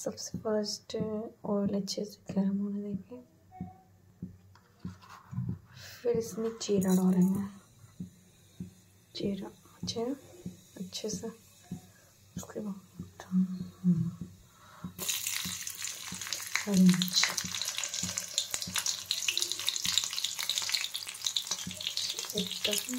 सबसे first oil अच्छे से गर्म होने देंगे फिर इसमें जीरा डालेंगे जीरा अच्छे अच्छे से। उसके बाद हरी मिर्च एकदम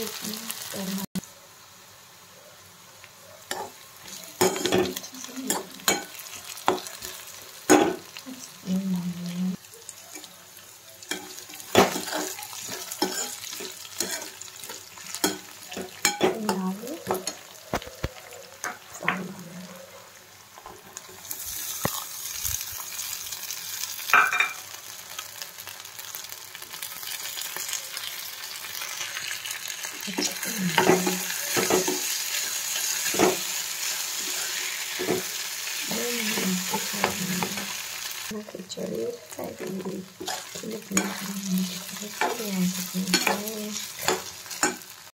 ready. 那可以绝对在这里，这个不要，这个不要，这个不要。